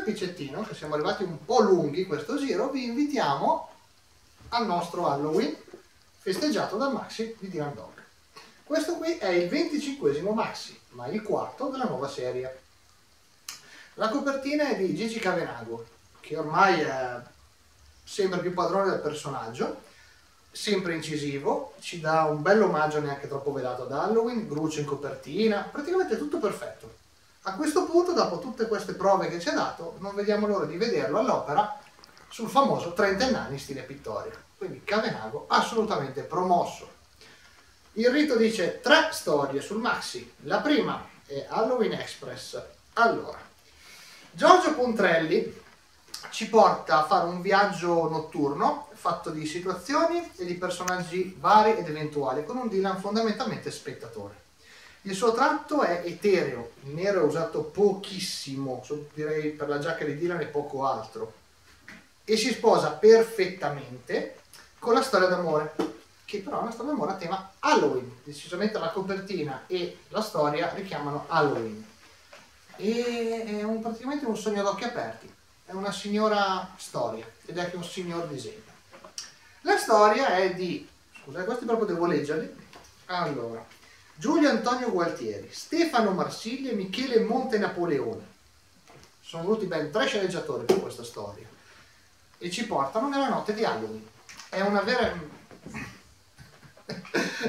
il pizzettino, che siamo arrivati un po' lunghi questo giro, vi invitiamo al nostro Halloween festeggiato dal Maxi di Dylan Dog. Questo qui è il 25 Maxi, ma il quarto della nuova serie. La copertina è di Gigi Cavenago, che ormai è sempre più padrone del personaggio, sempre incisivo, ci dà un bel omaggio neanche troppo velato ad Halloween, Grucio in copertina, praticamente tutto perfetto. A questo punto, dopo tutte queste prove che ci ha dato, non vediamo l'ora di vederlo all'opera sul famoso trentennani stile pittorio. Quindi Cavenago assolutamente promosso. Il rito dice tre storie sul Maxi. La prima è Halloween Express. Allora, Giorgio Pontrelli ci porta a fare un viaggio notturno fatto di situazioni e di personaggi vari ed eventuali, con un Dylan fondamentalmente spettatore. Il suo tratto è etereo, il nero è usato pochissimo, direi per la giacca di Dylan è poco altro, e si sposa perfettamente con la storia d'amore, che però è una storia d'amore a tema Halloween, decisamente la copertina e la storia richiamano Halloween. E è un, praticamente un sogno ad occhi aperti, è una signora storia ed è anche un signor disegno. La storia è di, scusate questi proprio devo leggerli, allora, Giulio Antonio Gualtieri, Stefano Marsiglia e Michele Monte Napoleone. Sono venuti ben tre sceneggiatori per questa storia e ci portano nella notte di Halloween. È una vera...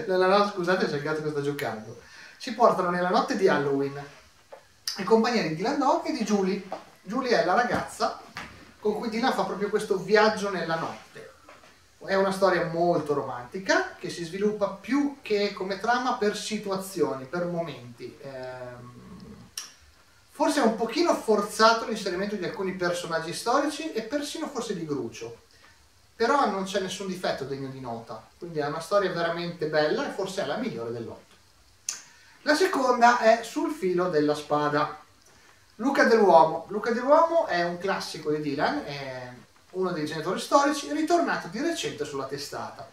nella no... Scusate se il gatto che sta giocando. Ci portano nella notte di Halloween in compagnia di Dylan Dog e di Julie. Julie è la ragazza con cui Dylan fa proprio questo viaggio nella notte. È una storia molto romantica che si sviluppa più che come trama per situazioni, per momenti. Ehm, forse è un pochino forzato l'inserimento di alcuni personaggi storici e persino forse di Grucio. Però non c'è nessun difetto degno di nota, quindi è una storia veramente bella e forse è la migliore dell'otto. La seconda è Sul filo della spada. Luca dell'Uomo. Luca dell'Uomo è un classico di Dylan, è uno dei genitori storici, ritornato di recente sulla testata.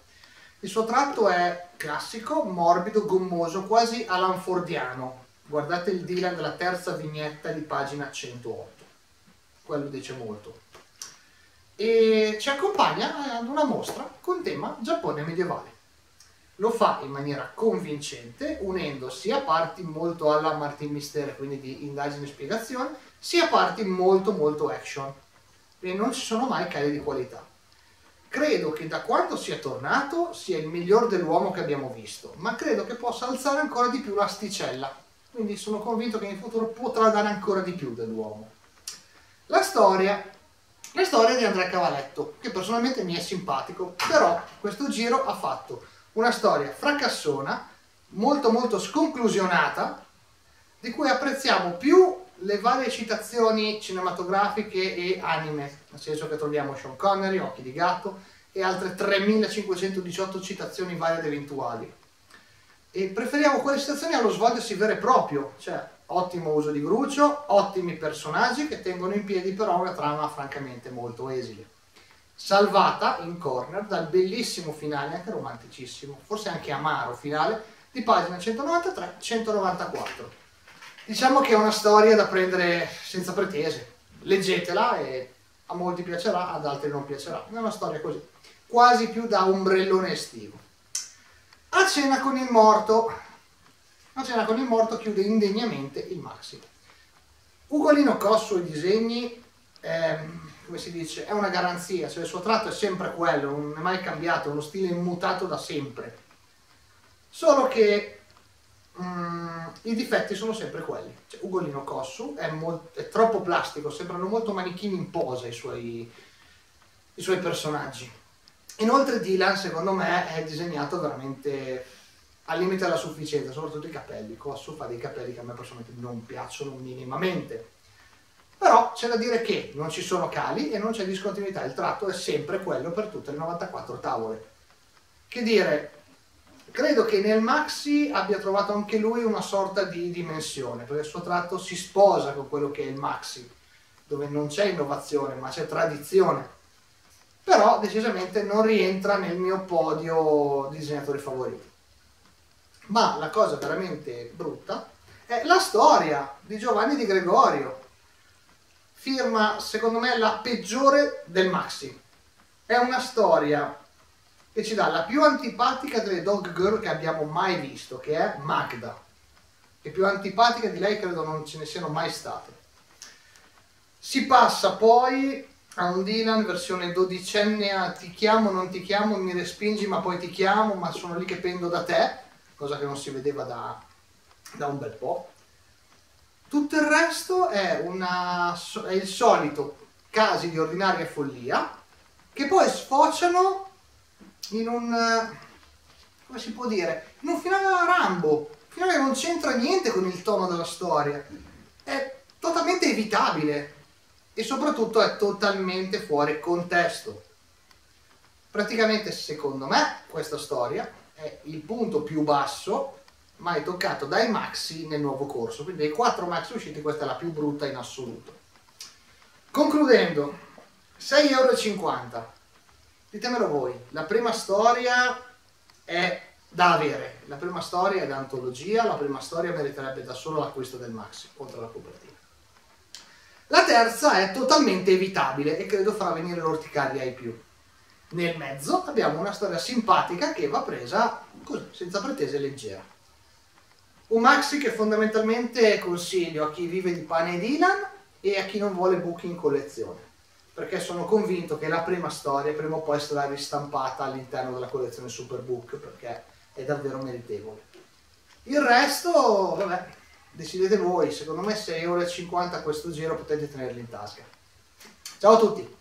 Il suo tratto è classico, morbido, gommoso, quasi alanfordiano. Guardate il Dylan della terza vignetta di pagina 108. Quello dice molto. E ci accompagna ad una mostra con tema Giappone medievale. Lo fa in maniera convincente, unendo sia parti molto alla Martin Mystere, quindi di indagine e spiegazione, sia parti molto molto action e non ci sono mai cali di qualità. Credo che da quando sia tornato sia il miglior dell'uomo che abbiamo visto, ma credo che possa alzare ancora di più l'asticella. Quindi sono convinto che in futuro potrà dare ancora di più dell'uomo. La storia, la storia di Andrea Cavaletto, che personalmente mi è simpatico, però questo giro ha fatto una storia fracassona, molto molto sconclusionata, di cui apprezziamo più le varie citazioni cinematografiche e anime, nel senso che troviamo Sean Connery, Occhi di Gatto e altre 3518 citazioni varie ed eventuali. E preferiamo quelle citazioni allo svolgersi vero e proprio, cioè ottimo uso di Grucio, ottimi personaggi che tengono in piedi però una trama francamente molto esile. Salvata in corner dal bellissimo finale, anche romanticissimo, forse anche amaro finale, di pagina 193-194 Diciamo che è una storia da prendere senza pretese. Leggetela e a molti piacerà, ad altri non piacerà. È una storia così, quasi più da ombrellone estivo. A cena con il morto. A cena con il morto chiude indegnamente il Maxi. Ugolino Cosso i disegni, ehm, come si dice, è una garanzia, cioè il suo tratto è sempre quello, non è mai cambiato, è uno stile immutato da sempre. Solo che Mm, i difetti sono sempre quelli. Cioè, Ugolino Cossu è, è, troppo plastico, sembrano molto manichini in posa i suoi, i suoi personaggi. Inoltre Dylan, secondo me, è disegnato veramente al limite della sufficienza, soprattutto i capelli. Cossu fa dei capelli che a me personalmente non piacciono minimamente. Però c'è da dire che non ci sono cali e non c'è discontinuità, il tratto è sempre quello per tutte le 94 tavole. Che dire, Credo che nel Maxi abbia trovato anche lui una sorta di dimensione, perché il suo tratto si sposa con quello che è il Maxi, dove non c'è innovazione, ma c'è tradizione. Però decisamente non rientra nel mio podio di disegnatori favoriti. Ma la cosa veramente brutta è la storia di Giovanni di Gregorio. firma secondo me la peggiore del Maxi. È una storia che ci dà la più antipatica delle dog girl che abbiamo mai visto, che è Magda. Che più antipatica di lei credo non ce ne siano mai state. Si passa poi a un Dylan versione dodicenne ti chiamo, non ti chiamo, mi respingi ma poi ti chiamo, ma sono lì che pendo da te, cosa che non si vedeva da, da un bel po'. Tutto il resto è, una, è il solito casi di ordinaria follia che poi sfociano in un... come si può dire? In un finale alla Rambo, finale che non c'entra niente con il tono della storia. È totalmente evitabile e soprattutto è totalmente fuori contesto. Praticamente, secondo me, questa storia è il punto più basso mai toccato dai maxi nel nuovo corso. Quindi dei quattro maxi usciti questa è la più brutta in assoluto. Concludendo, 6,50 euro. Ditemelo voi, la prima storia è da avere, la prima storia è da antologia, la prima storia meriterebbe da solo l'acquisto del maxi, oltre alla copertina. La terza è totalmente evitabile e credo farà venire l'orticaria ai più. Nel mezzo abbiamo una storia simpatica che va presa così, senza pretese leggera. Un maxi che fondamentalmente consiglio a chi vive di pane e Dylan e a chi non vuole buchi in collezione perché sono convinto che la prima storia prima o poi sarà ristampata all'interno della collezione Superbook perché è davvero meritevole. Il resto, vabbè, decidete voi, secondo me 6,50 euro a questo giro potete tenerli in tasca. Ciao a tutti!